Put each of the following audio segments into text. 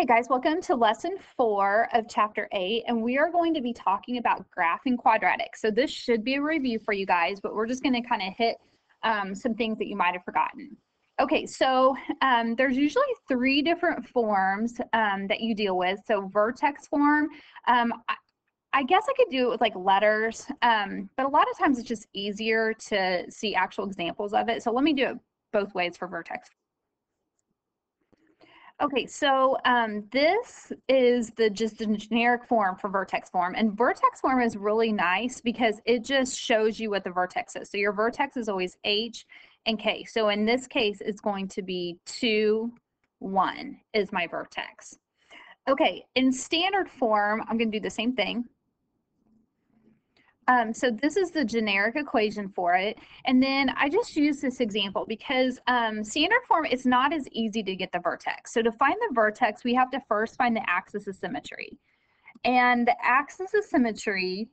Hey guys, welcome to lesson four of chapter eight, and we are going to be talking about graphing quadratics. So this should be a review for you guys, but we're just going to kind of hit um, some things that you might have forgotten. Okay, so um, there's usually three different forms um, that you deal with. So vertex form, um, I, I, guess I could do it with like letters, um, but a lot of times it's just easier to see actual examples of it. So let me do it both ways for vertex Okay, so um, this is the just the generic form for vertex form. And vertex form is really nice because it just shows you what the vertex is. So your vertex is always H and K. So in this case, it's going to be 2, 1 is my vertex. Okay, in standard form, I'm going to do the same thing. Um, so this is the generic equation for it. And then I just use this example because um, standard form is not as easy to get the vertex. So to find the vertex, we have to first find the axis of symmetry. And the axis of symmetry,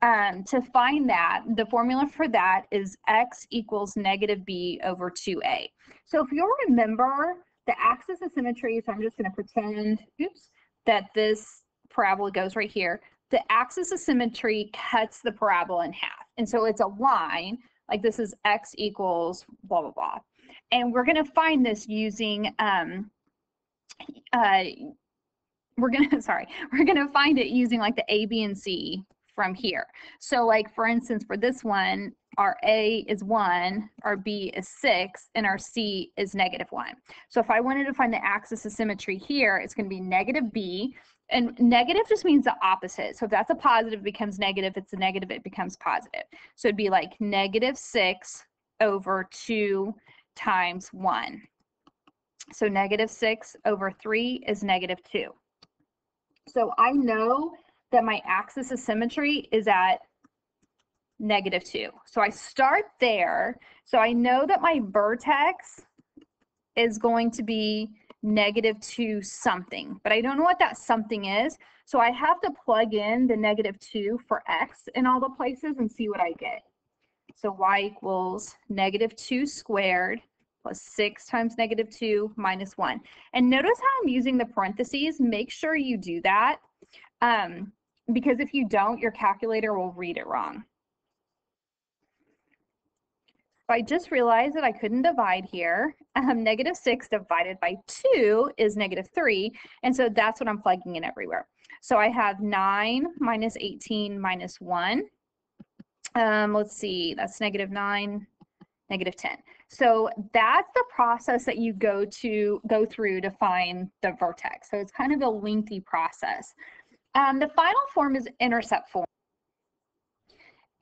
um, to find that, the formula for that is x equals negative b over 2a. So if you'll remember the axis of symmetry, so I'm just going to pretend, oops, that this parabola goes right here the axis of symmetry cuts the parabola in half. And so it's a line, like this is x equals blah, blah, blah. And we're going to find this using, um, uh, we're going to, sorry, we're going to find it using like the A, B, and C from here. So like, for instance, for this one, our A is 1, our B is 6, and our C is negative 1. So if I wanted to find the axis of symmetry here, it's going to be negative B and negative just means the opposite. So if that's a positive, it becomes negative. If it's a negative, it becomes positive. So it'd be like negative 6 over 2 times 1. So negative 6 over 3 is negative 2. So I know that my axis of symmetry is at negative 2. So I start there. So I know that my vertex is going to be negative 2 something, but I don't know what that something is. So I have to plug in the negative 2 for x in all the places and see what I get. So y equals negative 2 squared plus 6 times negative 2 minus 1. And notice how I'm using the parentheses. Make sure you do that um, because if you don't, your calculator will read it wrong. I just realized that I couldn't divide here. Um, negative 6 divided by 2 is negative 3, and so that's what I'm plugging in everywhere. So I have 9 minus 18 minus 1. Um, let's see, that's negative 9, negative 10. So that's the process that you go to go through to find the vertex. So it's kind of a lengthy process. Um, the final form is intercept form.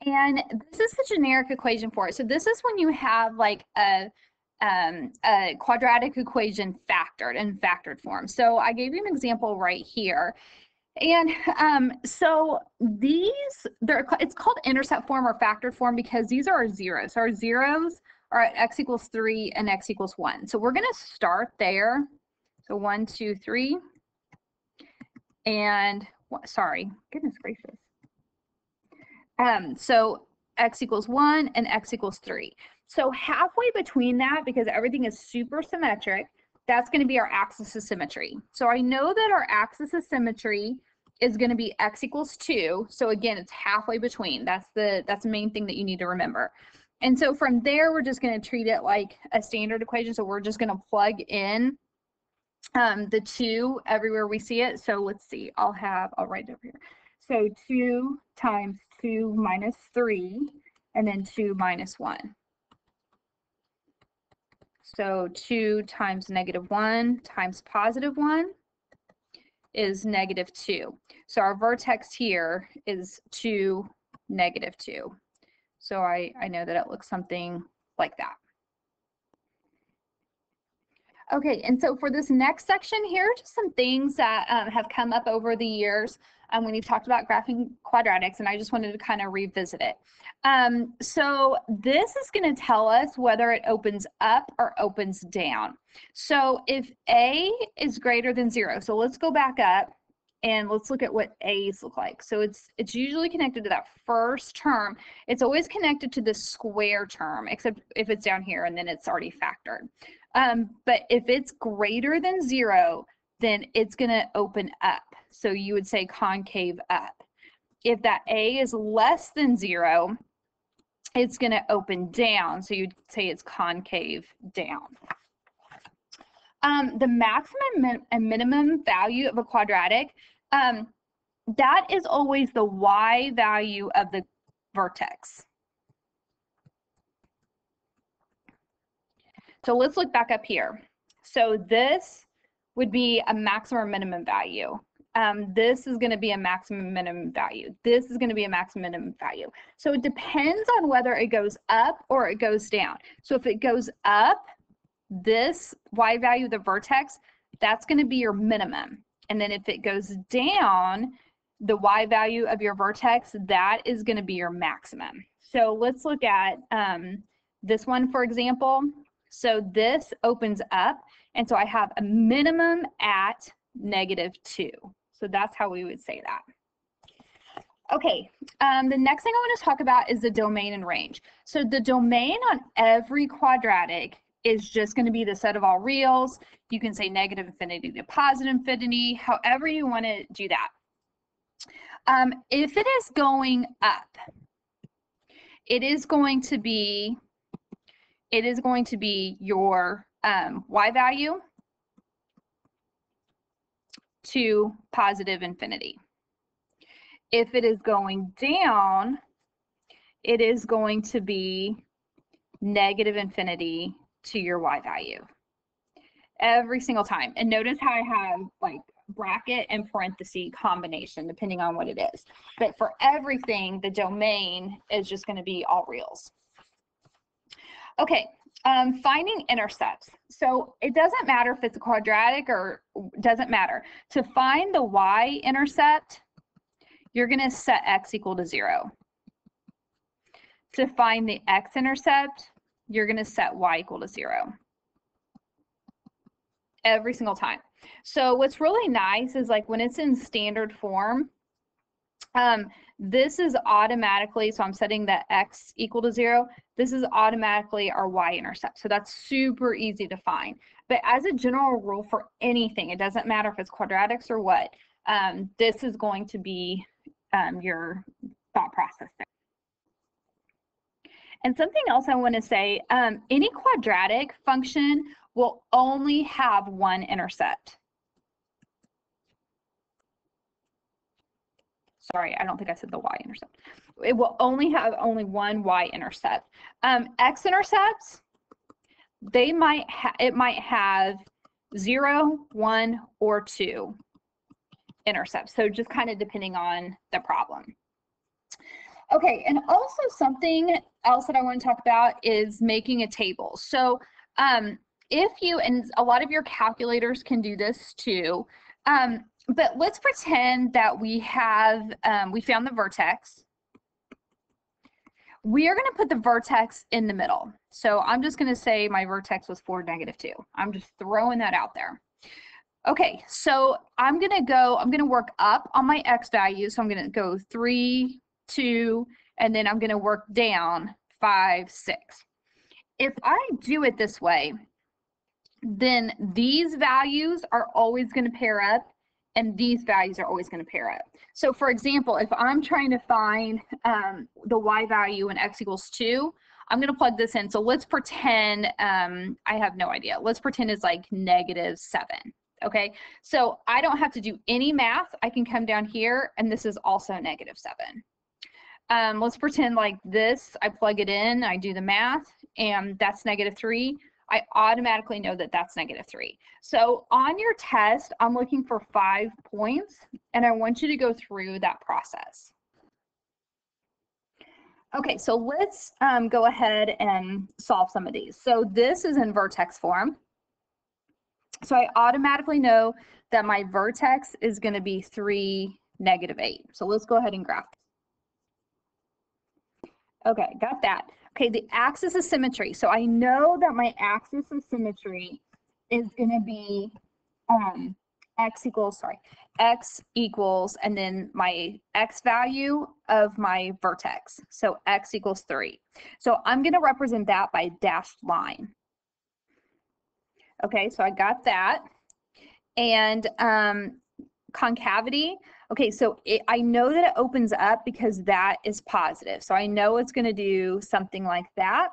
And this is the generic equation for it. So this is when you have like a, um, a quadratic equation factored in factored form. So I gave you an example right here. And um, so these, they're, it's called intercept form or factored form because these are our zeros. So our zeros are at x equals 3 and x equals 1. So we're going to start there. So 1, 2, 3. And, sorry, goodness gracious. Um, so x equals 1 and x equals 3. So halfway between that, because everything is super symmetric, that's going to be our axis of symmetry. So I know that our axis of symmetry is going to be x equals 2. So again, it's halfway between. That's the that's the main thing that you need to remember. And so from there, we're just going to treat it like a standard equation. So we're just going to plug in um, the 2 everywhere we see it. So let's see, I'll have, I'll write it over here. So 2 times 2 minus 3, and then 2 minus 1. So 2 times negative 1 times positive 1 is negative 2. So our vertex here is 2, negative 2. So I, I know that it looks something like that. Okay, and so for this next section here, just some things that um, have come up over the years um, when you've talked about graphing quadratics, and I just wanted to kind of revisit it. Um, so this is going to tell us whether it opens up or opens down. So if A is greater than zero, so let's go back up and let's look at what A's look like. So it's it's usually connected to that first term. It's always connected to the square term, except if it's down here and then it's already factored. Um, but if it's greater than zero, then it's going to open up. So you would say concave up. If that A is less than zero, it's going to open down. So you'd say it's concave down. Um, the maximum and minimum value of a quadratic, um, that is always the y value of the vertex. So let's look back up here. So this would be a maximum or minimum value. Um, this is going to be a maximum minimum value. This is going to be a maximum minimum value. So it depends on whether it goes up or it goes down. So if it goes up, this y value, the vertex, that's going to be your minimum. And then if it goes down, the y value of your vertex, that is going to be your maximum. So let's look at um, this one, for example. So this opens up, and so I have a minimum at negative 2. So that's how we would say that. Okay, um, the next thing I want to talk about is the domain and range. So the domain on every quadratic is just going to be the set of all reals. You can say negative infinity to positive infinity, however you want to do that. Um, if it is going up, it is going to be, it is going to be your um, y value to positive infinity. If it is going down, it is going to be negative infinity to your y value every single time. And notice how I have like bracket and parenthesis combination depending on what it is. But for everything, the domain is just going to be all reals. Okay, um, finding intercepts. So it doesn't matter if it's a quadratic or doesn't matter. To find the y-intercept, you're going to set x equal to 0. To find the x-intercept, you're going to set y equal to 0 every single time. So what's really nice is like when it's in standard form, um, this is automatically, so I'm setting that x equal to zero. This is automatically our y-intercept. So that's super easy to find. But as a general rule for anything, it doesn't matter if it's quadratics or what, um, this is going to be um, your thought process there. And something else I want to say, um, any quadratic function will only have one intercept. Sorry, I don't think I said the y-intercept. It will only have only one y-intercept. Um, x-intercepts, they might it might have zero, one, or two intercepts. So just kind of depending on the problem. Okay, and also something else that I want to talk about is making a table. So um, if you, and a lot of your calculators can do this too, um, but let's pretend that we have, um, we found the vertex. We are going to put the vertex in the middle. So I'm just going to say my vertex was 4, negative 2. I'm just throwing that out there. Okay, so I'm going to go, I'm going to work up on my x value. So I'm going to go 3, 2, and then I'm going to work down 5, 6. If I do it this way, then these values are always going to pair up and these values are always going to pair up. So for example, if I'm trying to find um, the y value in x equals 2, I'm going to plug this in. So let's pretend, um, I have no idea. Let's pretend it's like negative 7. Okay, so I don't have to do any math. I can come down here and this is also negative 7. Um, let's pretend like this, I plug it in, I do the math, and that's negative 3. I automatically know that that's negative three. So on your test, I'm looking for five points and I want you to go through that process. Okay, so let's um, go ahead and solve some of these. So this is in vertex form. So I automatically know that my vertex is going to be 3, negative 8. So let's go ahead and graph. Okay, got that. Okay, the axis of symmetry. So I know that my axis of symmetry is going to be um, x equals, sorry, x equals, and then my x value of my vertex. So x equals 3. So I'm going to represent that by dashed line. Okay, so I got that. And um, concavity, okay, so it, I know that it opens up because that is positive. So I know it's going to do something like that.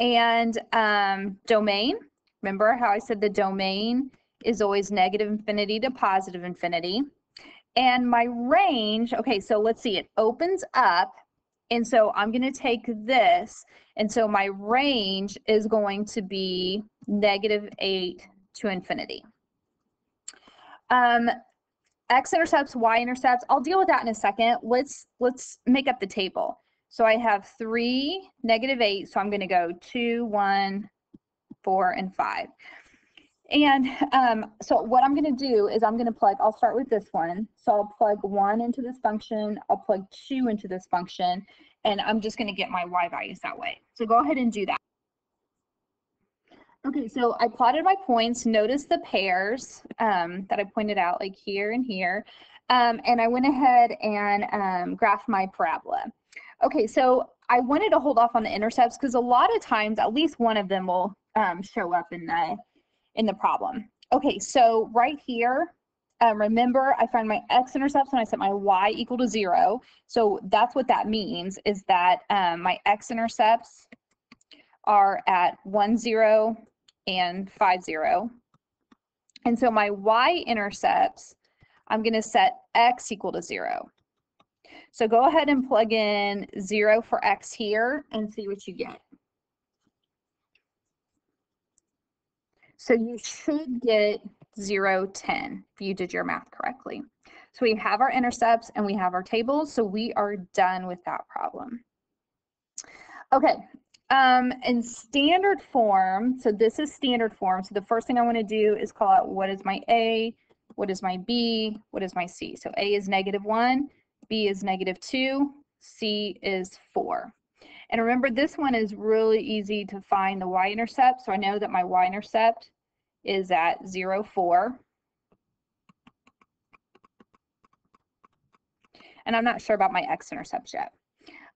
And um, domain, remember how I said the domain is always negative infinity to positive infinity. And my range, okay, so let's see, it opens up. And so I'm going to take this. And so my range is going to be negative 8 to infinity. Um, x-intercepts, y-intercepts, I'll deal with that in a second. Let's, let's make up the table. So I have 3, negative 8, so I'm going to go 2, 1, 4, and 5. And um, so what I'm going to do is I'm going to plug, I'll start with this one. So I'll plug 1 into this function, I'll plug 2 into this function, and I'm just going to get my y values that way. So go ahead and do that. Okay, so I plotted my points. Notice the pairs um, that I pointed out, like here and here. Um, and I went ahead and um, graphed my parabola. Okay, so I wanted to hold off on the intercepts because a lot of times at least one of them will um, show up in the in the problem. Okay, so right here, um, remember I find my x-intercepts when I set my y equal to zero. So that's what that means is that um, my x-intercepts are at one zero and five zero. And so my y-intercepts, I'm going to set x equal to zero. So go ahead and plug in zero for x here and see what you get. So you should get 0, 10 if you did your math correctly. So we have our intercepts and we have our tables, so we are done with that problem. Okay, um, in standard form, so this is standard form. So the first thing I want to do is call out what is my A, what is my B, what is my C. So A is negative 1, B is negative 2, C is 4. And remember, this one is really easy to find the y-intercept. So I know that my y-intercept is at 0, 4. And I'm not sure about my x-intercepts yet.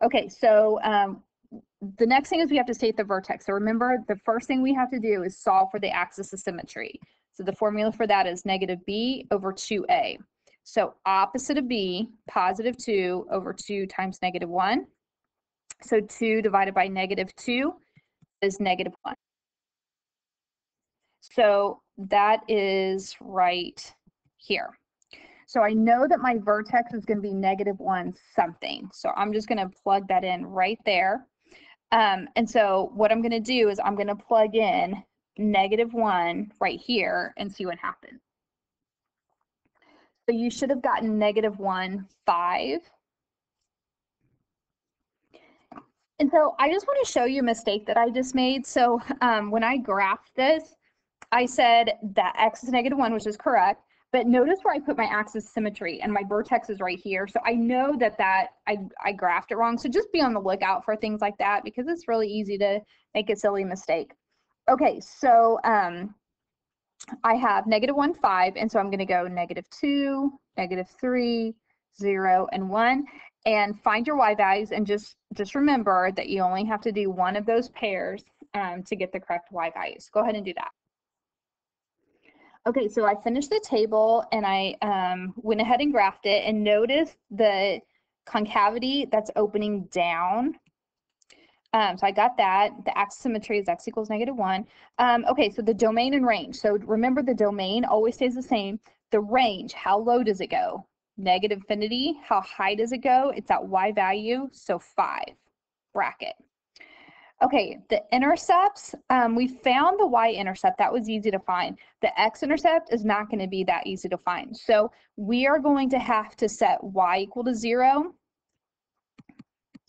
Okay, so um, the next thing is we have to state the vertex. So remember, the first thing we have to do is solve for the axis of symmetry. So the formula for that is negative b over 2a. So opposite of b, positive 2 over 2 times negative 1. So 2 divided by negative 2 is negative 1. So that is right here. So I know that my vertex is going to be negative 1 something. So I'm just going to plug that in right there. Um, and so what I'm going to do is I'm going to plug in negative 1 right here and see what happens. So you should have gotten negative 1, 5. And so I just want to show you a mistake that I just made. So um, when I graphed this, I said that x is negative 1, which is correct. But notice where I put my axis symmetry and my vertex is right here. So I know that that I, I graphed it wrong. So just be on the lookout for things like that because it's really easy to make a silly mistake. Okay, so um, I have negative 1, 5, and so I'm going to go negative 2, negative 3, 0, and 1 and find your y values and just just remember that you only have to do one of those pairs um, to get the correct y values. Go ahead and do that. Okay, so I finished the table and I um, went ahead and graphed it and notice the concavity that's opening down. Um, so I got that. The axis symmetry is x equals negative 1. Um, okay, so the domain and range. So remember the domain always stays the same. The range, how low does it go? Negative infinity. How high does it go? It's at y value, so 5 bracket. Okay, the intercepts, um, we found the y-intercept. That was easy to find. The x-intercept is not going to be that easy to find. So we are going to have to set y equal to 0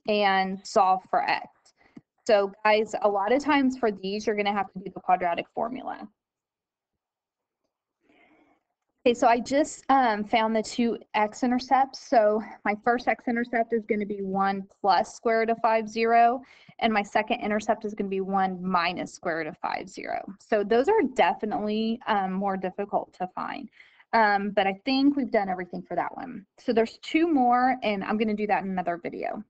and solve for x. So guys, a lot of times for these, you're going to have to do the quadratic formula. Okay, so I just um, found the two x-intercepts. So my first x-intercept is going to be 1 plus square root of 5, 0 and my second intercept is going to be 1 minus square root of 5, 0. So those are definitely um, more difficult to find. Um, but I think we've done everything for that one. So there's two more, and I'm going to do that in another video.